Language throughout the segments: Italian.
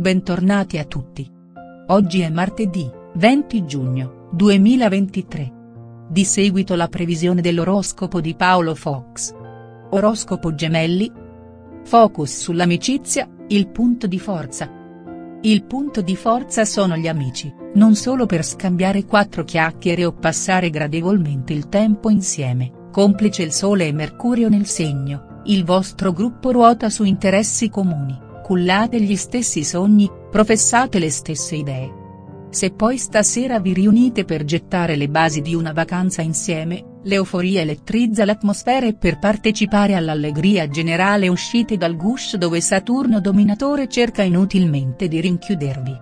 bentornati a tutti. Oggi è martedì, 20 giugno, 2023. Di seguito la previsione dell'oroscopo di Paolo Fox. Oroscopo Gemelli. Focus sull'amicizia, il punto di forza. Il punto di forza sono gli amici, non solo per scambiare quattro chiacchiere o passare gradevolmente il tempo insieme, complice il Sole e Mercurio nel segno, il vostro gruppo ruota su interessi comuni cullate gli stessi sogni, professate le stesse idee. Se poi stasera vi riunite per gettare le basi di una vacanza insieme, l'euforia elettrizza l'atmosfera e per partecipare all'allegria generale uscite dal gush dove Saturno dominatore cerca inutilmente di rinchiudervi.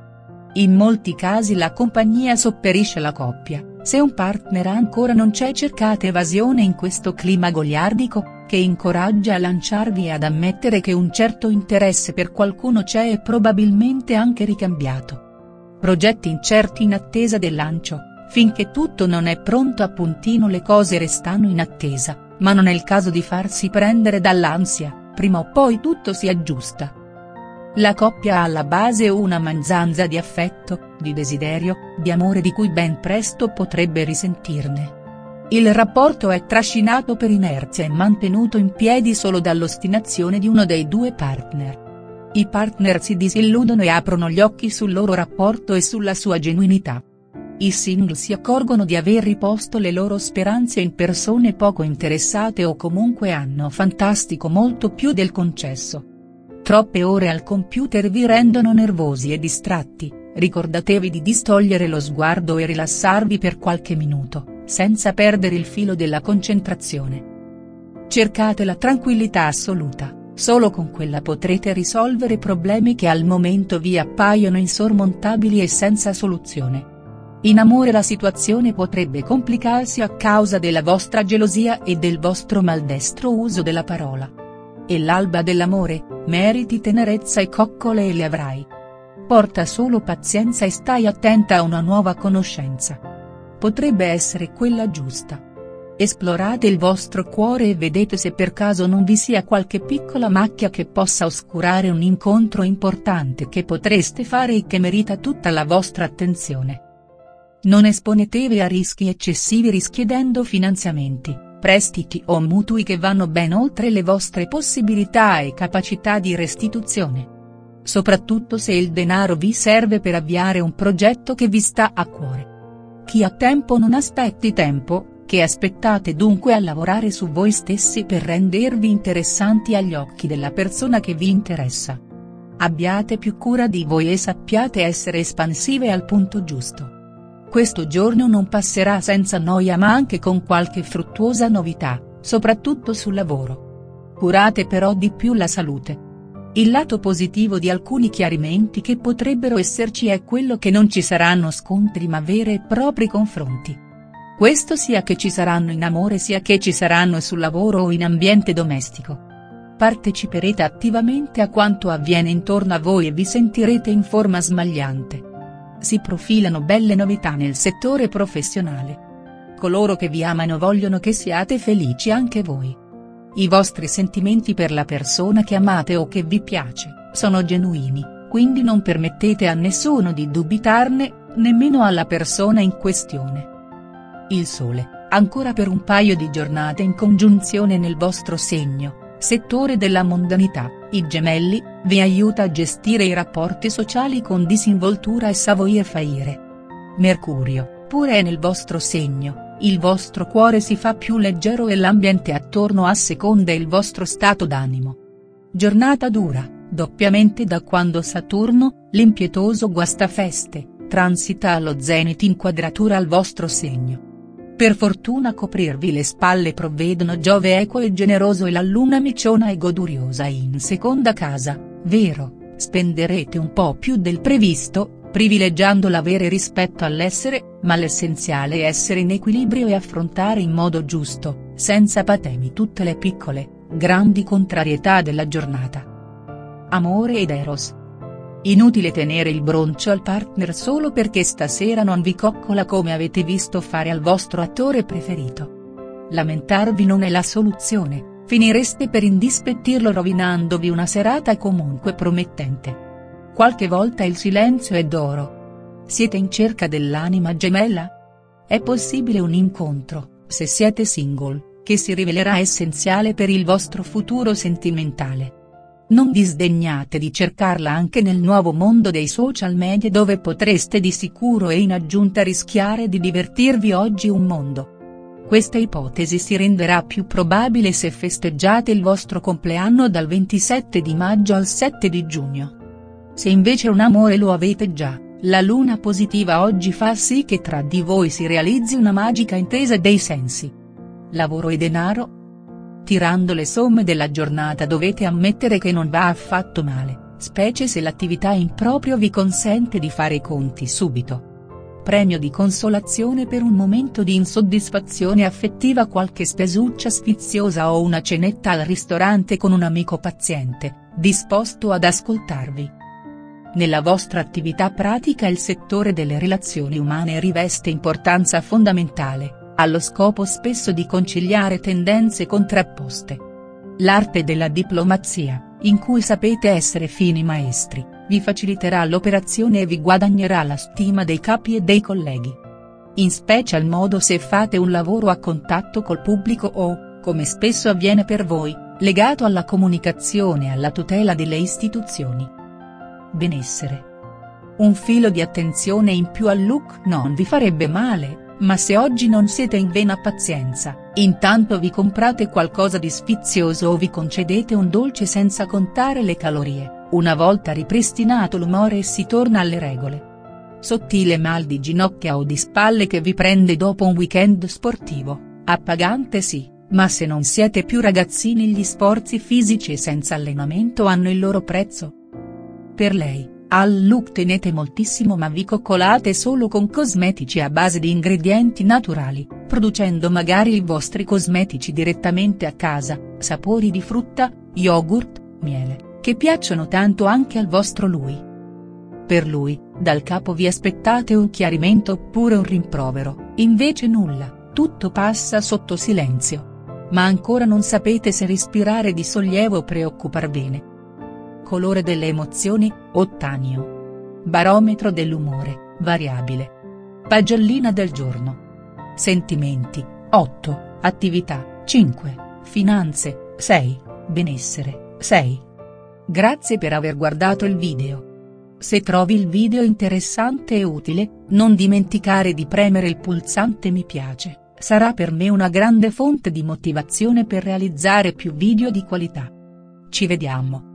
In molti casi la compagnia sopperisce la coppia, se un partner ancora non c'è cercate evasione in questo clima goliardico, che incoraggia a lanciarvi e ad ammettere che un certo interesse per qualcuno c'è e probabilmente anche ricambiato. Progetti incerti in attesa del lancio, finché tutto non è pronto a puntino le cose restano in attesa, ma non è il caso di farsi prendere dall'ansia, prima o poi tutto si aggiusta. La coppia ha alla base una manzanza di affetto, di desiderio, di amore di cui ben presto potrebbe risentirne. Il rapporto è trascinato per inerzia e mantenuto in piedi solo dall'ostinazione di uno dei due partner. I partner si disilludono e aprono gli occhi sul loro rapporto e sulla sua genuinità. I single si accorgono di aver riposto le loro speranze in persone poco interessate o comunque hanno fantastico molto più del concesso. Troppe ore al computer vi rendono nervosi e distratti, ricordatevi di distogliere lo sguardo e rilassarvi per qualche minuto senza perdere il filo della concentrazione. Cercate la tranquillità assoluta, solo con quella potrete risolvere problemi che al momento vi appaiono insormontabili e senza soluzione. In amore la situazione potrebbe complicarsi a causa della vostra gelosia e del vostro maldestro uso della parola. E l'alba dell'amore, meriti tenerezza e coccole e le avrai. Porta solo pazienza e stai attenta a una nuova conoscenza potrebbe essere quella giusta. Esplorate il vostro cuore e vedete se per caso non vi sia qualche piccola macchia che possa oscurare un incontro importante che potreste fare e che merita tutta la vostra attenzione. Non esponetevi a rischi eccessivi richiedendo finanziamenti, prestiti o mutui che vanno ben oltre le vostre possibilità e capacità di restituzione. Soprattutto se il denaro vi serve per avviare un progetto che vi sta a cuore. Chi ha tempo non aspetti tempo, che aspettate dunque a lavorare su voi stessi per rendervi interessanti agli occhi della persona che vi interessa. Abbiate più cura di voi e sappiate essere espansive al punto giusto. Questo giorno non passerà senza noia ma anche con qualche fruttuosa novità, soprattutto sul lavoro. Curate però di più la salute il lato positivo di alcuni chiarimenti che potrebbero esserci è quello che non ci saranno scontri ma veri e propri confronti. Questo sia che ci saranno in amore sia che ci saranno sul lavoro o in ambiente domestico. Parteciperete attivamente a quanto avviene intorno a voi e vi sentirete in forma smagliante. Si profilano belle novità nel settore professionale. Coloro che vi amano vogliono che siate felici anche voi. I vostri sentimenti per la persona che amate o che vi piace, sono genuini, quindi non permettete a nessuno di dubitarne, nemmeno alla persona in questione. Il Sole, ancora per un paio di giornate in congiunzione nel vostro segno, settore della mondanità, i gemelli, vi aiuta a gestire i rapporti sociali con disinvoltura e savoir-faire. Mercurio, pure è nel vostro segno, il vostro cuore si fa più leggero e l'ambiente attorno a seconda il vostro stato d'animo. Giornata dura, doppiamente da quando Saturno, l'impietoso guastafeste, transita allo zenit in quadratura al vostro segno. Per fortuna coprirvi le spalle provvedono Giove equo e generoso e la luna miciona e goduriosa in seconda casa, vero, spenderete un po' più del previsto, privilegiando l'avere rispetto all'essere, ma l'essenziale è essere in equilibrio e affrontare in modo giusto, senza patemi tutte le piccole, grandi contrarietà della giornata. Amore ed Eros. Inutile tenere il broncio al partner solo perché stasera non vi coccola come avete visto fare al vostro attore preferito. Lamentarvi non è la soluzione, finireste per indispettirlo rovinandovi una serata comunque promettente. qualche volta il silenzio è d'oro. Siete in cerca dell'anima gemella? È possibile un incontro, se siete single, che si rivelerà essenziale per il vostro futuro sentimentale. Non disdegnate di cercarla anche nel nuovo mondo dei social media dove potreste di sicuro e in aggiunta rischiare di divertirvi oggi un mondo. Questa ipotesi si renderà più probabile se festeggiate il vostro compleanno dal 27 di maggio al 7 di giugno. Se invece un amore lo avete già, la luna positiva oggi fa sì che tra di voi si realizzi una magica intesa dei sensi. Lavoro e denaro, Tirando le somme della giornata dovete ammettere che non va affatto male, specie se l'attività in proprio vi consente di fare i conti subito. Premio di consolazione per un momento di insoddisfazione affettiva qualche spesuccia sfiziosa o una cenetta al ristorante con un amico paziente, disposto ad ascoltarvi. Nella vostra attività pratica il settore delle relazioni umane riveste importanza fondamentale allo scopo spesso di conciliare tendenze contrapposte. L'arte della diplomazia, in cui sapete essere fini maestri, vi faciliterà l'operazione e vi guadagnerà la stima dei capi e dei colleghi. In special modo se fate un lavoro a contatto col pubblico o, come spesso avviene per voi, legato alla comunicazione e alla tutela delle istituzioni. Benessere. Un filo di attenzione in più al look non vi farebbe male, ma se oggi non siete in vena pazienza, intanto vi comprate qualcosa di sfizioso o vi concedete un dolce senza contare le calorie, una volta ripristinato l'umore si torna alle regole. Sottile mal di ginocchia o di spalle che vi prende dopo un weekend sportivo, appagante sì, ma se non siete più ragazzini gli sforzi fisici senza allenamento hanno il loro prezzo. Per lei al look tenete moltissimo ma vi coccolate solo con cosmetici a base di ingredienti naturali, producendo magari i vostri cosmetici direttamente a casa, sapori di frutta, yogurt, miele, che piacciono tanto anche al vostro lui. Per lui, dal capo vi aspettate un chiarimento oppure un rimprovero, invece nulla, tutto passa sotto silenzio. Ma ancora non sapete se respirare di sollievo o preoccuparvene colore delle emozioni, ottanio. Barometro dell'umore, variabile. Pagellina del giorno. Sentimenti, 8, attività, 5, finanze, 6, benessere, 6. Grazie per aver guardato il video. Se trovi il video interessante e utile, non dimenticare di premere il pulsante mi piace, sarà per me una grande fonte di motivazione per realizzare più video di qualità. Ci vediamo.